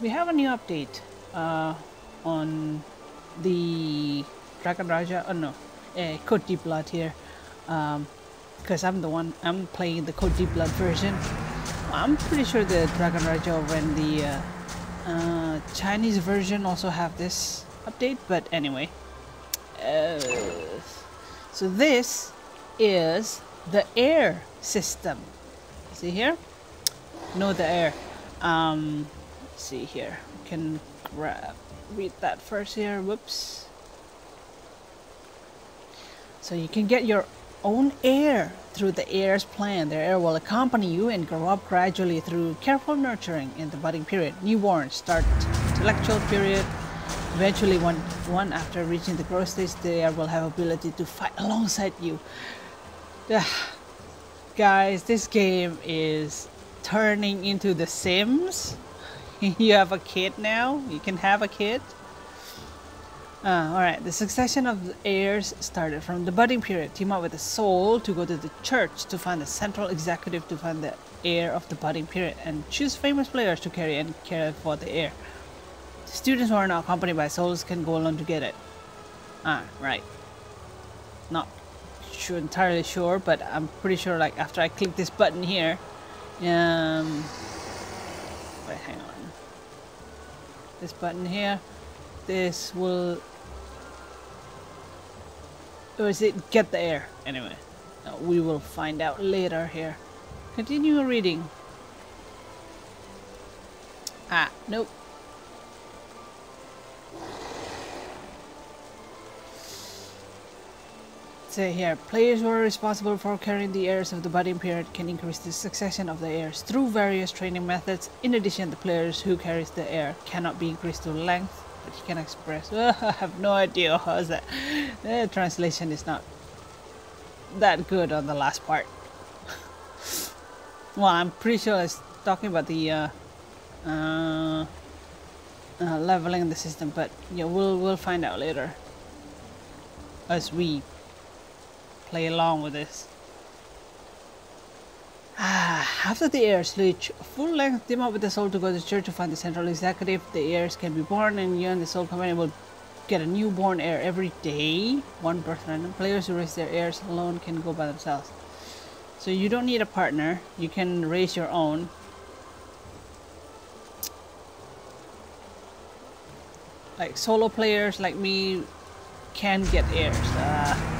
we have a new update uh, on the Dragon Raja. Oh no, uh, Code D Blood here. Because I'm the one, I'm playing the Code D Blood version. I'm pretty sure the Dragon Raja and the uh, uh, Chinese version also have this update, but anyway. Uh, so this is the heir system. See here? No, the heir. Um, see here. We can grab, read that first here. Whoops. So you can get your own heir through the heir's plan. The heir will accompany you and grow up gradually through careful nurturing in the budding period. Newborn start intellectual period. Eventually, one, one after reaching the growth stage, the heir will have ability to fight alongside you. Ah, guys, this game is turning into The Sims. you have a kid now. You can have a kid. Uh, Alright, the succession of heirs started from the budding period. Team up with the soul to go to the church to find the central executive to find the heir of the budding period and choose famous players to carry and care for the heir. Students who are not accompanied by souls can go alone to get it. Ah, right. Not sure, entirely sure, but I'm pretty sure like after I click this button here, um, wait, hang on. This button here, this will or is it get the heir? Anyway, we will find out later here. Continue reading. Ah, nope. Say here, players who are responsible for carrying the heirs of the budding period can increase the succession of the heirs through various training methods. In addition, the players who carries the heir cannot be increased to length, but you can express. Oh, I have no idea how is that. The translation is not that good on the last part. well, I'm pretty sure it's talking about the uh, uh, uh, leveling the system, but yeah, we'll we'll find out later as we play along with this. After the heirs reach full length, team up with the soul to go to church to find the central executive. The heirs can be born, and you and the soul company will get a newborn heir every day. One birth random. Players who raise their heirs alone can go by themselves. So you don't need a partner. You can raise your own. Like solo players like me can get heirs. Uh,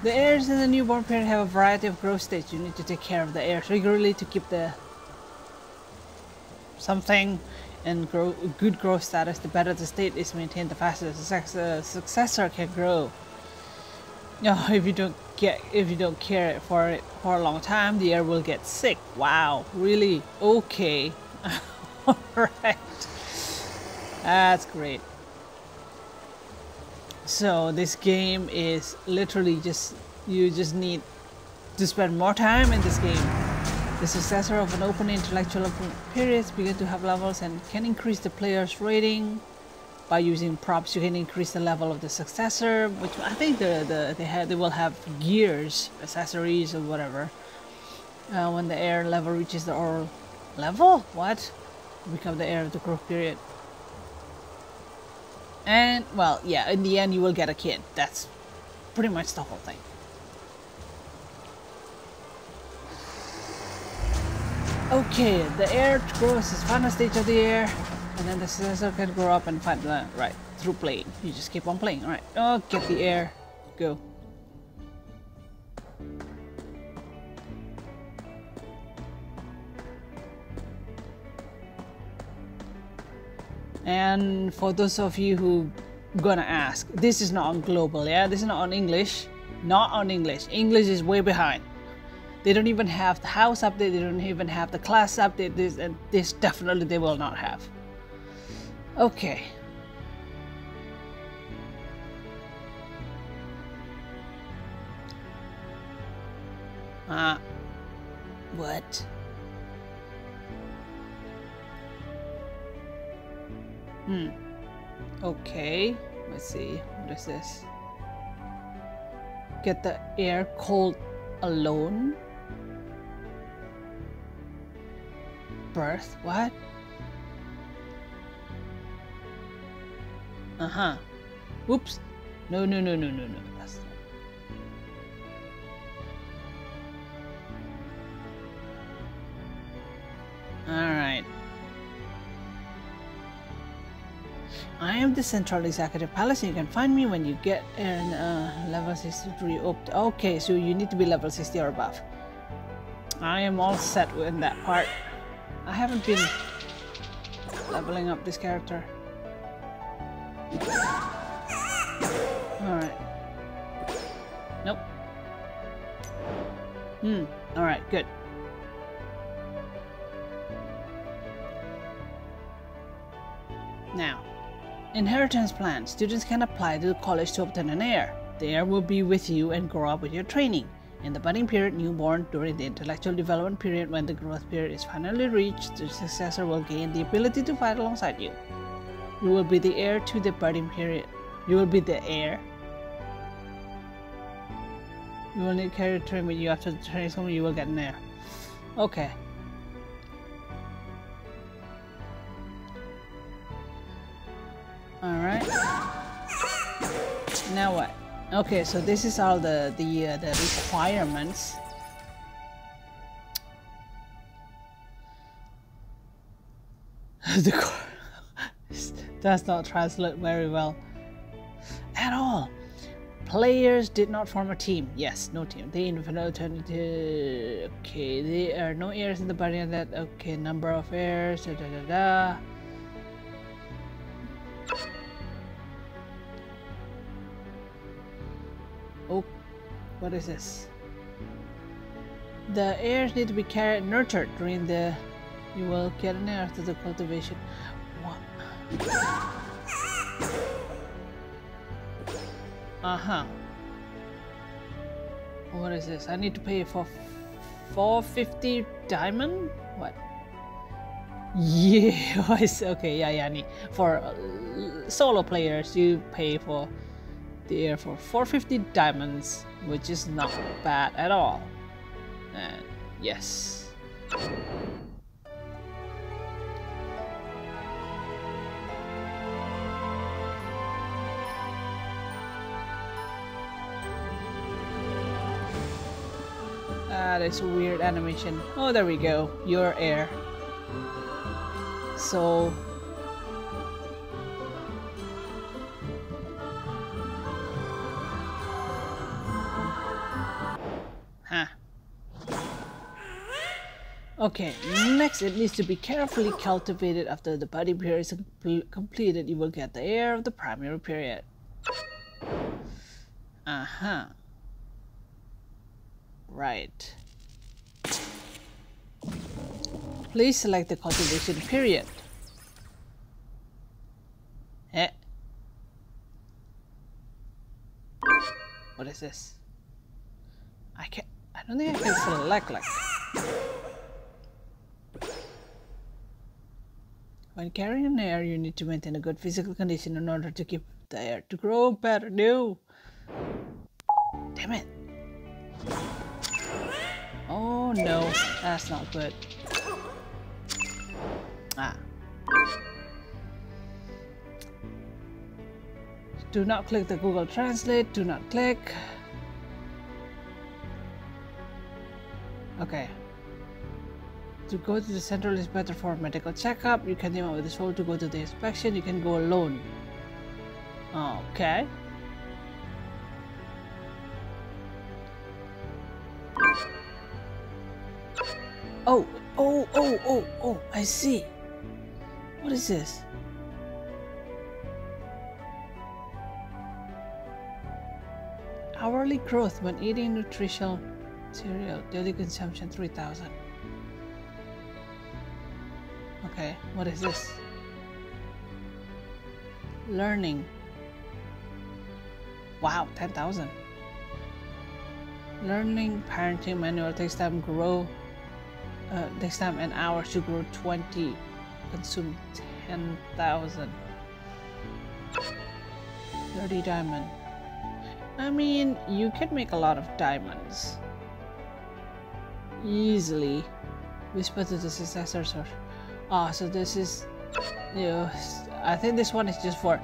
The heirs in the newborn period have a variety of growth stages. You need to take care of the heirs regularly to keep the something in grow, good growth status. The better the state is maintained, the faster the uh, successor can grow. No, if you don't get if you don't care for it for a long time, the heir will get sick. Wow, really? Okay. Alright. That's great. So this game is literally just, you just need to spend more time in this game. The successor of an open intellectual periods begin to have levels and can increase the player's rating. By using props, you can increase the level of the successor, which I think the, the they they will have gears, accessories, or whatever. Uh, when the heir level reaches the oral level, what? Become the heir of the growth period. And, well, yeah, in the end you will get a kid. That's pretty much the whole thing. Okay, the heir grows his final stage of the heir, and then the successor can grow up and find the right through playing. You just keep on playing. Alright. Oh, get the heir. Go. And for those of you who gonna ask, this is not on global, yeah? This is not on English. Not on English. English is way behind. They don't even have the house update, they don't even have the class update, this and this definitely they will not have. Okay. Uh, what? Hmm. Okay. Let's see. What is this? Get the heir cold alone? birth? What? Uh-huh. Whoops. No, no, no, no, no, no. That's I am the Central Executive Palace you can find me when you get in uh, level 63 up. Okay, so you need to be level 60 or above. I am all set in that part. I haven't been leveling up this character. Alright. Nope. Hmm. Alright, good. Inheritance plan. Students can apply to the college to obtain an heir. The heir will be with you and grow up with your training. In the budding period, newborn, during the intellectual development period when the growth period is finally reached, the successor will gain the ability to fight alongside you. You will be the heir to the budding period. You will be the heir. You will need carry train with you after the training school, you will get an heir. Okay. Okay, so this is all the the uh, the requirements. the does not translate very well at all. Players did not form a team. Yes, no team. They infinite alternative. Okay, there are no heirs in the body that. Okay, number of heirs. Da, da, da, da. What is this? The heirs need to be carried nurtured during the. You will get an heir after the cultivation. What? Uh-huh. What is this? I need to pay for 450 diamond? What? Yeah, okay, yeah, yeah. For uh, solo players, you pay for the heir for 450 diamonds, which is not bad at all. And yes. Ah, That is weird animation. Oh, there we go. Your heir. So... Okay, next it needs to be carefully cultivated after the body period is completed. You will get the heir of the primary period. Uh-huh. Right. Please select the cultivation period. Eh? What is this? I can't... I don't think I can select like... When carrying an heir, you need to maintain a good physical condition in order to keep the heir to grow better. No! Damn it! Oh no, that's not good. Ah. Do not click the Google Translate, do not click. Okay. To go to the central is better for medical checkup. You can team up with the soul to go to the inspection. You can go alone. Okay. Oh, oh, oh, oh, oh, I see. What is this? Hourly growth when eating nutritional cereal. Daily consumption 3000. Okay, what is this? Learning. Wow, 10,000. Learning parenting manual takes time grow uh, next time an hour to grow 20 consume 10,000 30 diamond I mean you can make a lot of diamonds easily Whisper to the successors. Ah, so this is, you know, I think this one is just for,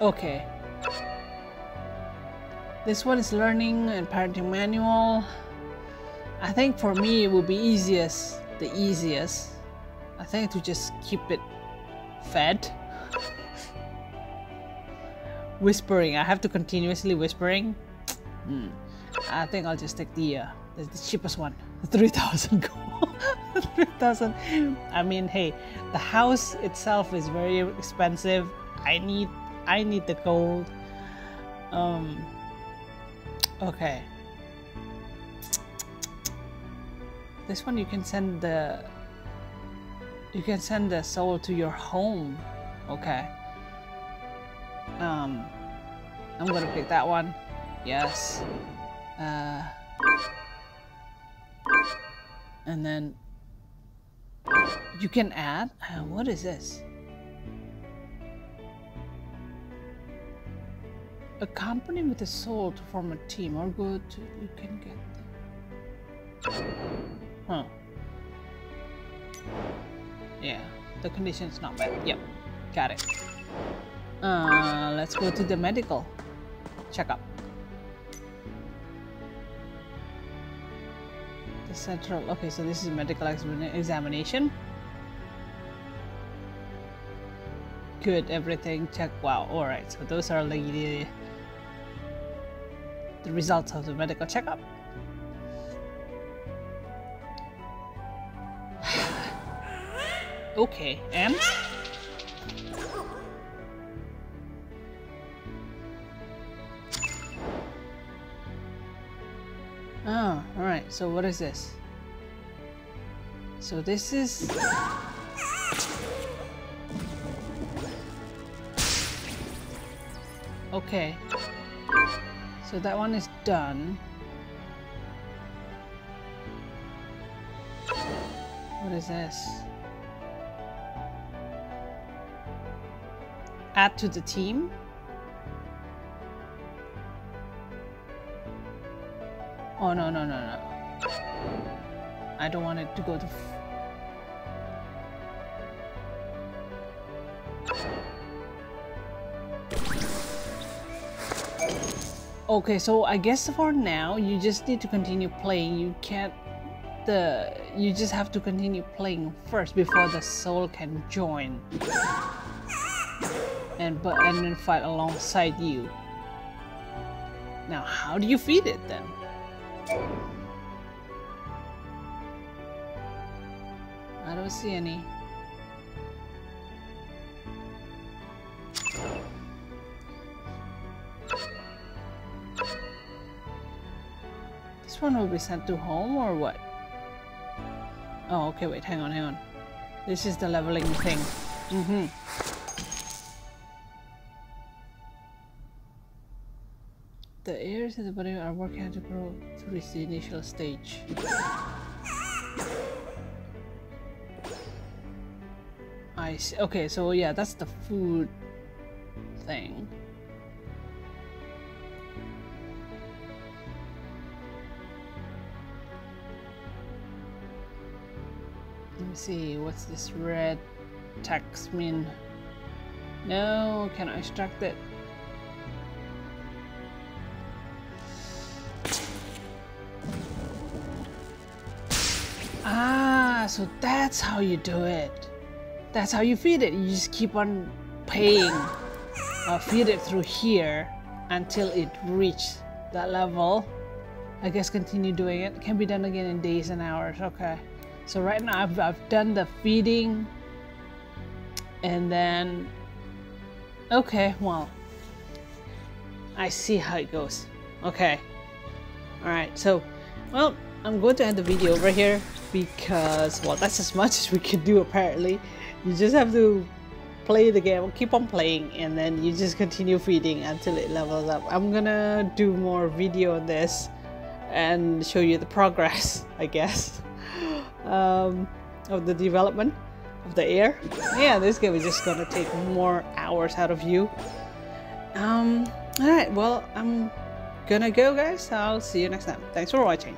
okay. This one is learning and parenting manual. I think for me it would be easiest, the easiest. I think to just keep it fed. whispering, I have to continuously whispering. Hmm. I think I'll just take the, uh, the, cheapest one, 3000 gold. 3000 I mean, hey, the house itself is very expensive. I need I need the gold. Um Okay. This one you can send the you can send the soul to your home. Okay. Um I'm gonna pick that one. Yes. Uh and then you can add uh, what is this? A company with a soul to form a team. Or good. You can get huh. Yeah the condition's not bad. Yep got it. Uh let's go to the medical checkup central okay so this is medical examination. Good everything check wow all right so those are like the the results of the medical checkup. Okay and so what is this? So this is... Okay. So that one is done. What is this? Add to the team? Oh, no, no, no, no. I don't want it to go to... Okay, so I guess for now, you just need to continue playing. You can't... The You just have to continue playing first before the soul can join. And, but, and then fight alongside you. Now, how do you feed it then? I don't see any. This one will be sent to home or what? Oh, okay, wait, hang on, hang on. This is the leveling thing. Mm-hmm. The heirs of the body are working to grow to reach the initial stage. I see. Okay, so yeah, that's the food thing. Let me see, what's this red text mean? No, can I extract it? Ah, so that's how you do it. That's how you feed it. You just keep on paying. Uh, feed it through here until it reaches that level. I guess continue doing it. Can be done again in days and hours. Okay. So right now I've, I've done the feeding. And then... Okay, well. I see how it goes. Okay. Alright, so... Well, I'm going to end the video over here because, well, that's as much as we can do apparently. You just have to play the game, keep on playing, and then you just continue feeding until it levels up. I'm gonna do more video on this and show you the progress, I guess, um, of the development of the heir. Yeah, this game is just gonna take more hours out of you. Um, alright, well, I'm gonna go guys. I'll see you next time. Thanks for watching.